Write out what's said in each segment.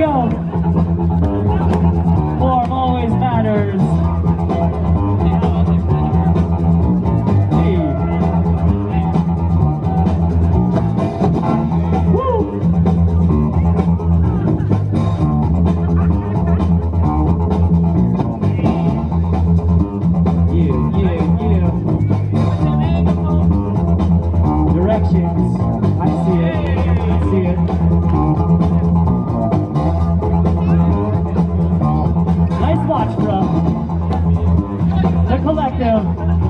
go. Form always matters. Directions. I see it. trường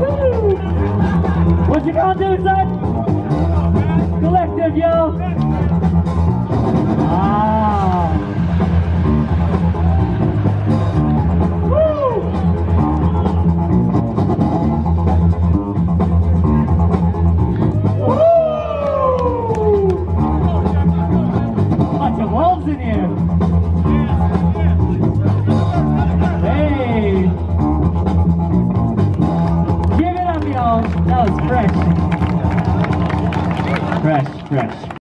What you gonna do, son? Collective, yo! Ah! Woo! Woo! Bunch of wolves in here! was fresh. Fresh, fresh.